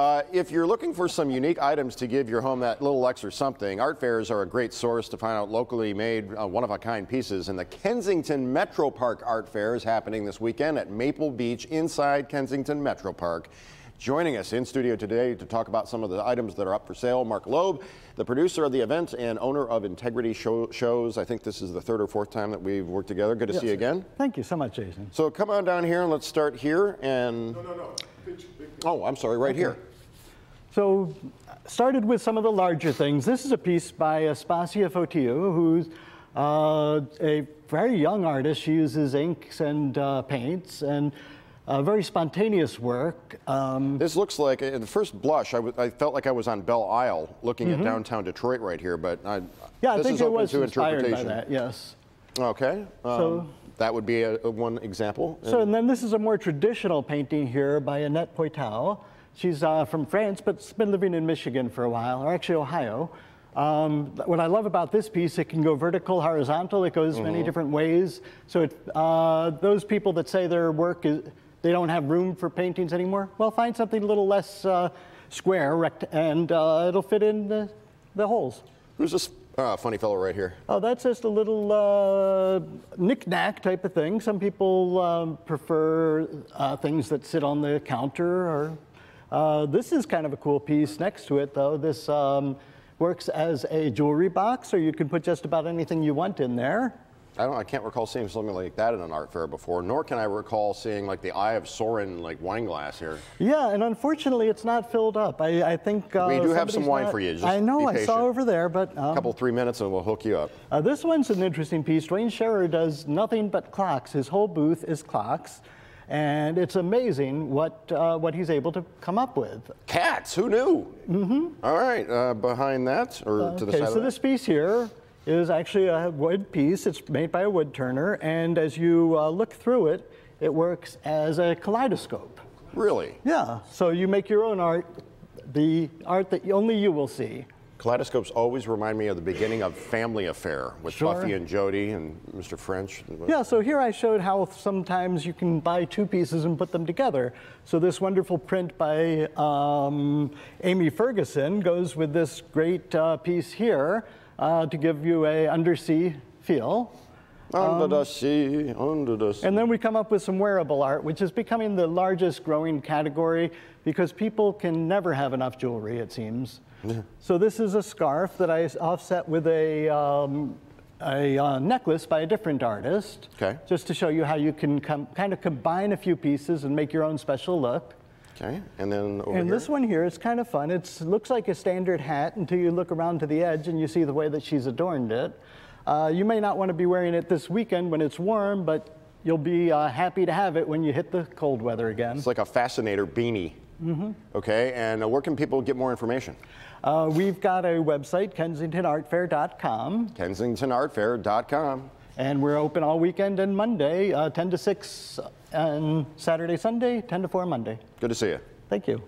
Uh, if you're looking for some unique items to give your home that little extra something, art fairs are a great source to find out locally made uh, one-of-a-kind pieces. And the Kensington Metro Park Art Fair is happening this weekend at Maple Beach inside Kensington Metro Park. Joining us in studio today to talk about some of the items that are up for sale, Mark Loeb, the producer of the event and owner of Integrity Show Shows. I think this is the third or fourth time that we've worked together. Good to Yes, see you sir. again. Thank you so much, Jason. So come on down here and let's start here and. No, no, no. Pitch, big, Oh, I'm sorry, right here. So, started with some of the larger things. This is a piece by Aspasia Fotiu, who's uh, a very young artist. She uses inks and uh, paints and uh, very spontaneous work. Um, This looks like, at the first blush, I, w- I felt like I was on Belle Isle looking at downtown Detroit right here, but I, Mm-hmm. yeah, I think is it open was to inspired by interpretation. that. Yes. Okay, um, So- that would be a, a one example. So, and then this is a more traditional painting here by Annette Poitou. She's uh, from France, but's been living in Michigan for a while, or actually Ohio. Um, what I love about this piece, it can go vertical, horizontal. It goes many different ways. So, it, uh, those people that say their work is they don't have room for paintings anymore, well, find something a little less uh, square, rect, and uh, it'll fit in the, the holes. Who's this uh, funny fellow right here? Oh, that's just a little uh, knick-knack type of thing. Some people um, prefer uh, things that sit on the counter. Or uh, this is kind of a cool piece next to it, though. This um, works as a jewelry box, or you can put just about anything you want in there. I don't. I can't recall seeing something like that in an art fair before. Nor can I recall seeing like the Eye of Sauron like wine glass here. Yeah, and unfortunately, it's not filled up. I, I think uh, We do have some wine not- for you. Just I know. I saw over there, but A um, couple, three minutes, and we'll hook you up. Uh, this one's an interesting piece. Dwayne Scherer does nothing but clocks. His whole booth is clocks. And it's amazing what, uh, what he's able to come up with. Cats. Who knew? Mm-hmm. All right. Uh, behind that, or to the Okay, side so of that? this piece here is actually a wood piece. It's made by a wood turner. And as you uh, look through it, it works as a kaleidoscope. Really? Yeah, so you make your own art, the art that only you will see. Kaleidoscopes always remind me of the beginning of Family Affair with Sure. Buffy and Jody and Mr. French. Yeah, so here I showed how sometimes you can buy two pieces and put them together. So this wonderful print by um, Amy Ferguson goes with this great uh, piece here uh, to give you a undersea feel. Under the sea, under the sea. And then we come up with some wearable art, which is becoming the largest growing category because people can never have enough jewelry, it seems. Yeah. So this is a scarf that I offset with a, um, a uh, necklace by a different artist. Okay. Just to show you how you can kind of combine a few pieces and make your own special look. Okay, and then over And here. this one here is kind of fun. It looks like a standard hat until you look around to the edge and you see the way that she's adorned it. Uh, you may not want to be wearing it this weekend when it's warm, but you'll be uh, happy to have it when you hit the cold weather again. It's like a fascinator beanie. Mm-hmm. Okay, and uh, where can people get more information? Uh, we've got a website, kensingtonartfair.com, KensingtonArtFair.com. and we're open all weekend and Monday, uh, 10 to 6, and Saturday, Sunday, 10 to 4 Monday. Good to see you. Thank you.